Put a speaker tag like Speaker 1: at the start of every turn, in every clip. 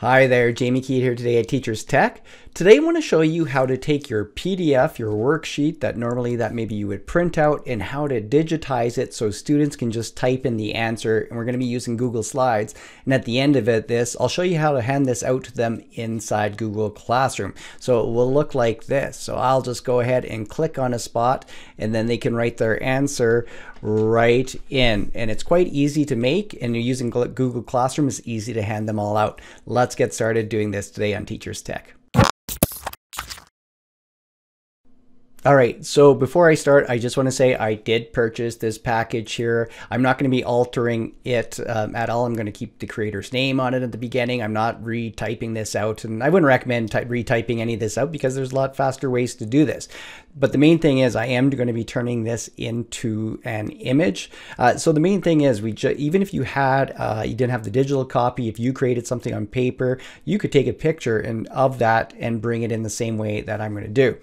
Speaker 1: Hi there, Jamie Keet here today at Teachers Tech. Today I want to show you how to take your PDF, your worksheet that normally that maybe you would print out and how to digitize it so students can just type in the answer and we're going to be using Google Slides and at the end of it this I'll show you how to hand this out to them inside Google Classroom. So it will look like this. So I'll just go ahead and click on a spot and then they can write their answer right in and it's quite easy to make and you're using Google Classroom is easy to hand them all out. Let's get started doing this today on Teachers Tech. All right, so before I start, I just want to say I did purchase this package here. I'm not going to be altering it um, at all. I'm going to keep the creator's name on it at the beginning. I'm not retyping this out, and I wouldn't recommend retyping any of this out because there's a lot faster ways to do this. But the main thing is I am going to be turning this into an image. Uh, so the main thing is we even if you had uh, you didn't have the digital copy, if you created something on paper, you could take a picture and of that and bring it in the same way that I'm going to do.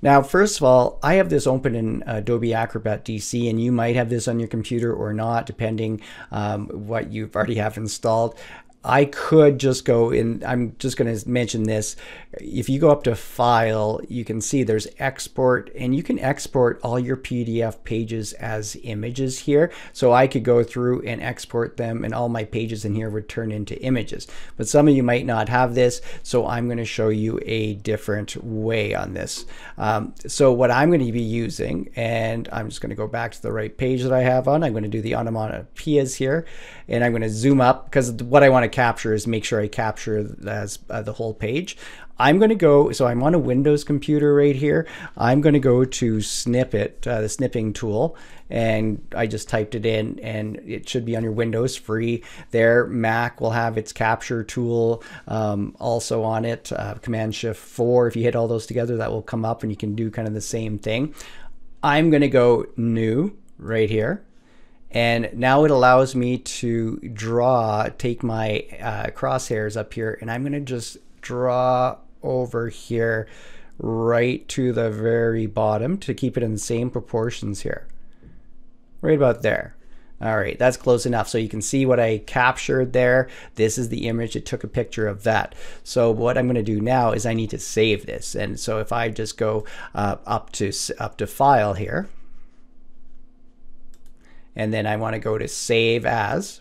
Speaker 1: Now, first of all, I have this open in Adobe Acrobat DC, and you might have this on your computer or not, depending um, what you've already have installed. I could just go in, I'm just going to mention this. If you go up to file, you can see there's export and you can export all your PDF pages as images here. So I could go through and export them and all my pages in here would turn into images. But some of you might not have this. So I'm going to show you a different way on this. Um, so what I'm going to be using, and I'm just going to go back to the right page that I have on, I'm going to do the onomatopoeias here and I'm going to zoom up because what I want to capture is make sure I capture as uh, the whole page. I'm going to go, so I'm on a Windows computer right here. I'm going to go to Snippet, uh, the snipping tool, and I just typed it in and it should be on your Windows free there. Mac will have its capture tool um, also on it, uh, Command Shift 4. If you hit all those together, that will come up and you can do kind of the same thing. I'm going to go New right here and now it allows me to draw, take my uh, crosshairs up here, and I'm going to just draw over here right to the very bottom to keep it in the same proportions here. Right about there. All right, that's close enough. So you can see what I captured there. This is the image. It took a picture of that. So what I'm going to do now is I need to save this. And so if I just go uh, up to up to File here, and then I want to go to save as.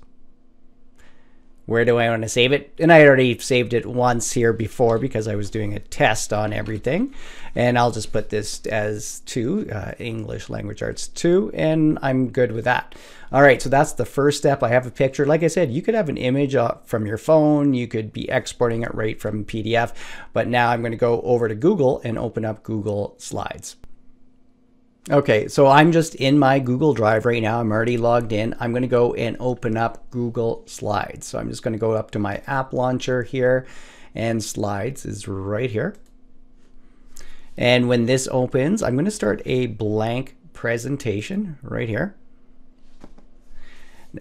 Speaker 1: Where do I want to save it? And I already saved it once here before because I was doing a test on everything. And I'll just put this as 2, uh, English Language Arts 2, and I'm good with that. All right, so that's the first step. I have a picture. Like I said, you could have an image from your phone. You could be exporting it right from PDF. But now I'm going to go over to Google and open up Google Slides. Okay, so I'm just in my Google Drive right now. I'm already logged in. I'm going to go and open up Google Slides. So I'm just going to go up to my app launcher here and Slides is right here. And when this opens, I'm going to start a blank presentation right here.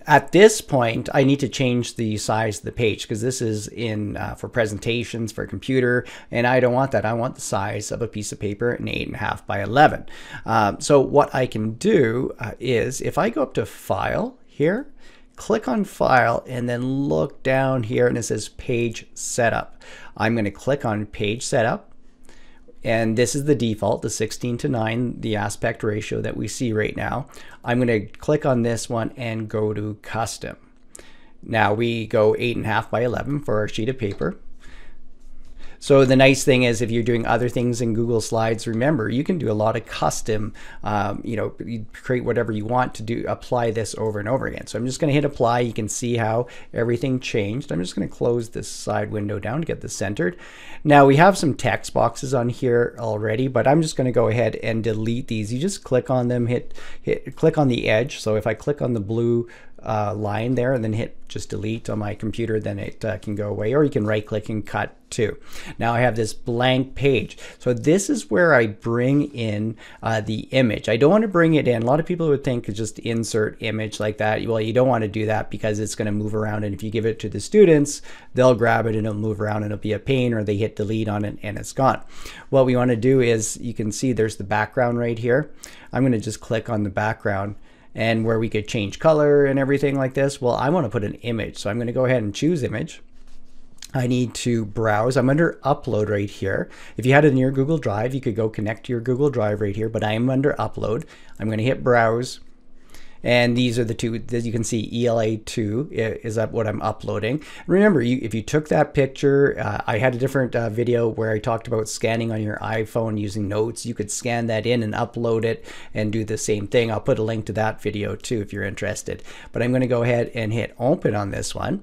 Speaker 1: At this point, I need to change the size of the page because this is in uh, for presentations for a computer, and I don't want that. I want the size of a piece of paper, an eight and a half by 11. Um, so what I can do uh, is if I go up to File here, click on File, and then look down here and it says Page Setup. I'm going to click on Page Setup and this is the default, the 16 to 9, the aspect ratio that we see right now. I'm going to click on this one and go to custom. Now we go 8.5 by 11 for our sheet of paper. So the nice thing is if you're doing other things in Google Slides, remember you can do a lot of custom, um, you know, you create whatever you want to do, apply this over and over again. So I'm just going to hit apply. You can see how everything changed. I'm just going to close this side window down to get this centered. Now we have some text boxes on here already, but I'm just going to go ahead and delete these. You just click on them, hit, hit click on the edge. So if I click on the blue uh, line there and then hit just delete on my computer, then it uh, can go away. Or you can right click and cut too. Now I have this blank page. So this is where I bring in uh, the image. I don't want to bring it in. A lot of people would think just insert image like that. Well, you don't want to do that because it's going to move around. And if you give it to the students, they'll grab it and it'll move around and it'll be a pain or they hit delete on it and it's gone. What we want to do is you can see there's the background right here. I'm going to just click on the background and where we could change color and everything like this. Well, I want to put an image. So I'm going to go ahead and choose image. I need to browse. I'm under upload right here. If you had it in your Google Drive, you could go connect to your Google Drive right here, but I am under upload. I'm going to hit browse. And these are the two, as you can see, ELA2 is what I'm uploading. Remember, you, if you took that picture, uh, I had a different uh, video where I talked about scanning on your iPhone using notes. You could scan that in and upload it and do the same thing. I'll put a link to that video too if you're interested. But I'm going to go ahead and hit open on this one.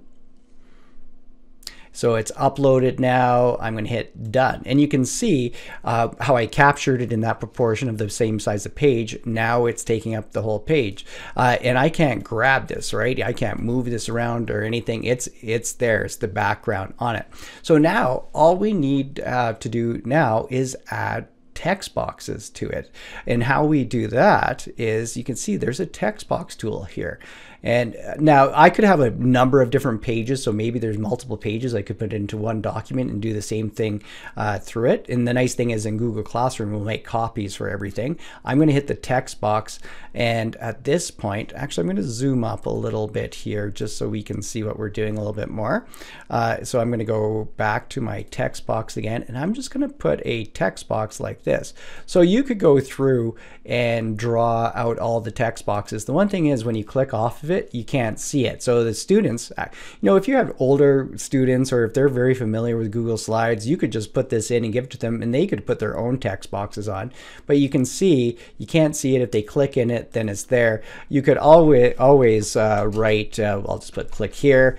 Speaker 1: So it's uploaded now. I'm going to hit done. And you can see uh, how I captured it in that proportion of the same size of page. Now it's taking up the whole page. Uh, and I can't grab this, right? I can't move this around or anything. It's, it's there. It's the background on it. So now all we need uh, to do now is add text boxes to it. And how we do that is you can see there's a text box tool here. And uh, now I could have a number of different pages, so maybe there's multiple pages I could put into one document and do the same thing uh, through it. And the nice thing is in Google Classroom, we'll make copies for everything. I'm going to hit the text box, and at this point, actually, I'm going to zoom up a little bit here just so we can see what we're doing a little bit more. Uh, so I'm going to go back to my text box again, and I'm just going to put a text box like this. So you could go through and draw out all the text boxes. The one thing is when you click off of it, it, you can't see it. So the students, uh, you know, if you have older students or if they're very familiar with Google Slides, you could just put this in and give it to them and they could put their own text boxes on. But you can see, you can't see it. If they click in it, then it's there. You could always, always uh, write, uh, I'll just put click here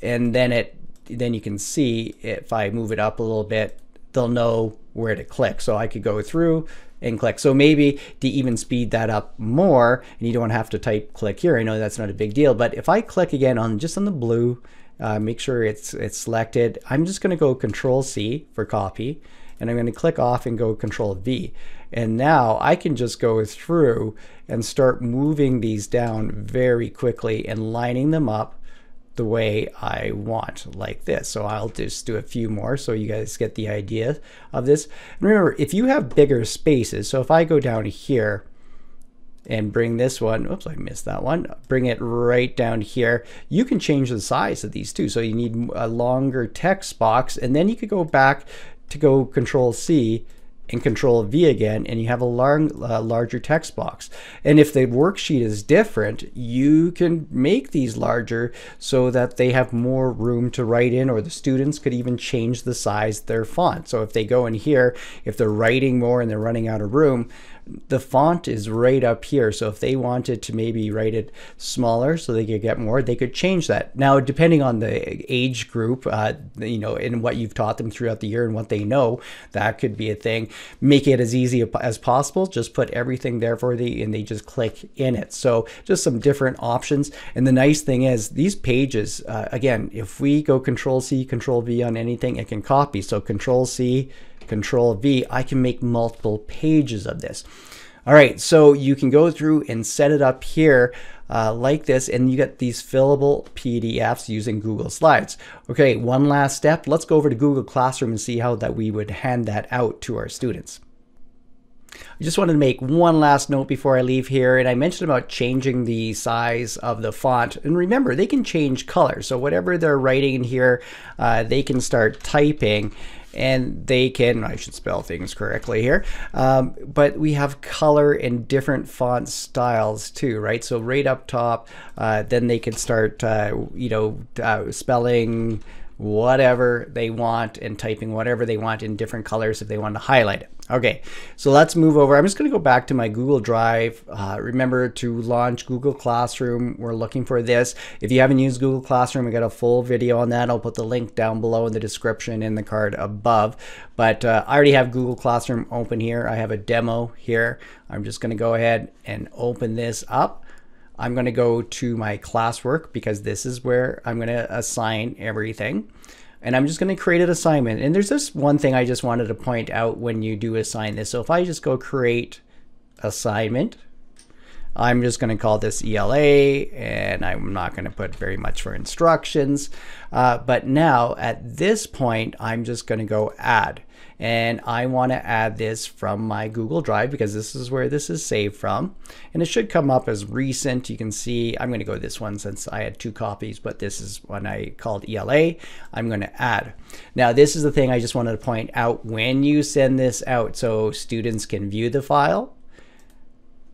Speaker 1: and then it, then you can see if I move it up a little bit, they'll know where to click. So I could go through and click. So maybe to even speed that up more, and you don't have to type click here. I know that's not a big deal, but if I click again on just on the blue, uh, make sure it's it's selected. I'm just going to go Control C for copy, and I'm going to click off and go Control V. And now I can just go through and start moving these down very quickly and lining them up the way I want like this. So I'll just do a few more so you guys get the idea of this. And remember, if you have bigger spaces, so if I go down here and bring this one, oops, I missed that one, bring it right down here, you can change the size of these too. So you need a longer text box and then you could go back to go control C and control V again and you have a lar uh, larger text box. And if the worksheet is different, you can make these larger so that they have more room to write in or the students could even change the size of their font. So if they go in here, if they're writing more and they're running out of room, the font is right up here. So if they wanted to maybe write it smaller so they could get more, they could change that. Now, depending on the age group, uh, you know, and what you've taught them throughout the year and what they know, that could be a thing. Make it as easy as possible. Just put everything there for the, and they just click in it. So just some different options. And the nice thing is these pages, uh, again, if we go Control C, Control V on anything, it can copy. So Control C, Control V, I can make multiple pages of this. All right, so you can go through and set it up here uh, like this, and you get these fillable PDFs using Google Slides. Okay, one last step. Let's go over to Google Classroom and see how that we would hand that out to our students. I just wanted to make one last note before I leave here, and I mentioned about changing the size of the font. And remember, they can change color. So whatever they're writing here, uh, they can start typing and they can, I should spell things correctly here, um, but we have color in different font styles too, right? So right up top, uh, then they can start, uh, you know, uh, spelling whatever they want and typing whatever they want in different colors if they want to highlight it. Okay, so let's move over. I'm just going to go back to my Google Drive. Uh, remember to launch Google Classroom. We're looking for this. If you haven't used Google Classroom, we got a full video on that. I'll put the link down below in the description in the card above. But uh, I already have Google Classroom open here. I have a demo here. I'm just going to go ahead and open this up. I'm going to go to my classwork because this is where I'm going to assign everything. And I'm just going to create an assignment. And there's this one thing I just wanted to point out when you do assign this. So if I just go create assignment, I'm just going to call this ELA and I'm not going to put very much for instructions. Uh, but now at this point, I'm just going to go add. And I want to add this from my Google Drive because this is where this is saved from. And it should come up as recent. You can see, I'm going to go this one since I had two copies, but this is one I called ELA. I'm going to add. Now, this is the thing I just wanted to point out when you send this out so students can view the file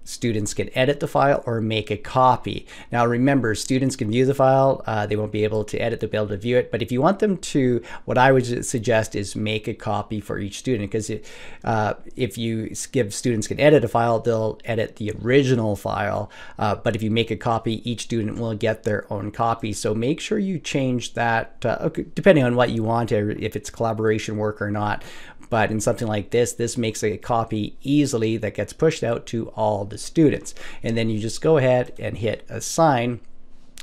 Speaker 1: students can edit the file or make a copy. Now remember, students can view the file, uh, they won't be able to edit, they'll be able to view it, but if you want them to, what I would suggest is make a copy for each student, because uh, if you give students can edit a file, they'll edit the original file, uh, but if you make a copy, each student will get their own copy. So make sure you change that, uh, depending on what you want, if it's collaboration work or not, but in something like this, this makes a copy easily that gets pushed out to all the students. And then you just go ahead and hit assign.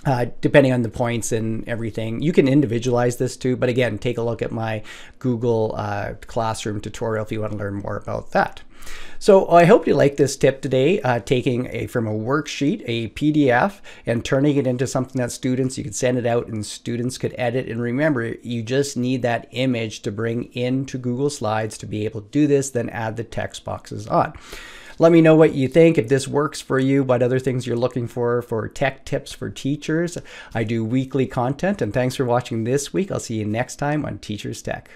Speaker 1: Uh, depending on the points and everything. You can individualize this too, but again, take a look at my Google uh, Classroom tutorial if you want to learn more about that. So I hope you like this tip today, uh, taking a from a worksheet, a PDF, and turning it into something that students, you could send it out and students could edit. And remember, you just need that image to bring into Google Slides to be able to do this, then add the text boxes on. Let me know what you think, if this works for you, what other things you're looking for for tech tips for teachers. I do weekly content, and thanks for watching this week. I'll see you next time on Teachers Tech.